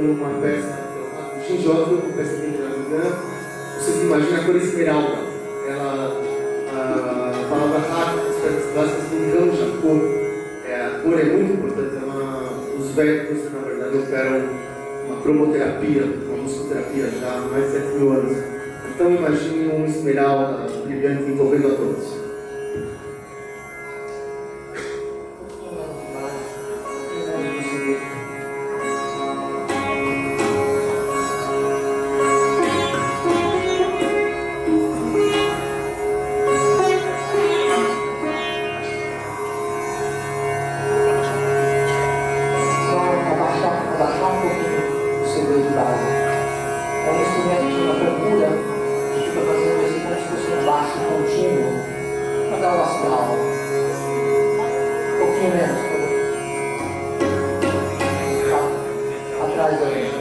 uma peça, Ginjota, uma peça bem grande. Vocês imaginam a cor esmeralda. Ela, a, a palavra rara, as peças básicas, enganja a cor. É, a cor é muito importante. Ela, os védicos, na verdade, operam uma cromoterapia, uma musicoterapia já há mais de 7 mil anos. Então imagine um esmeralda brilhante envolvendo a todos. Instrumento de uma procura que fica fazendo assim como se fosse um baixo contínuo para dar uma sinal. Um pouquinho menos. Tá. Atrás da gente. Tá